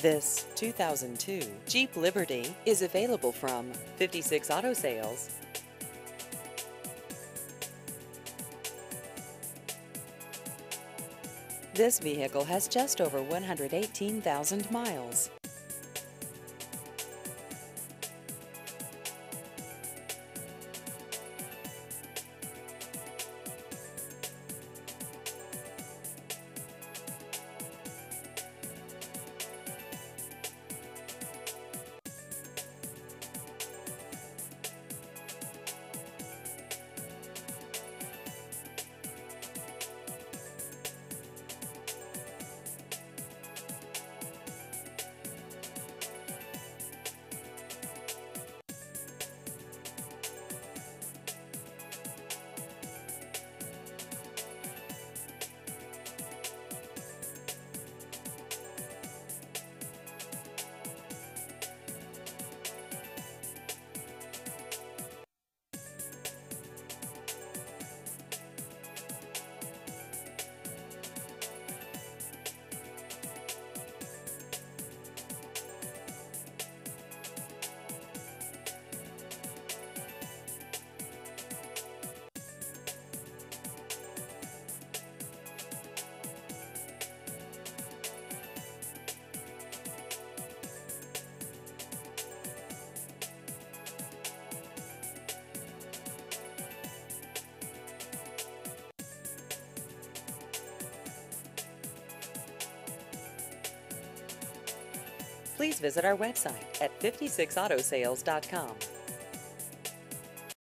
This 2002 Jeep Liberty is available from 56 Auto Sales. This vehicle has just over 118,000 miles. Please visit our website at 56autosales.com.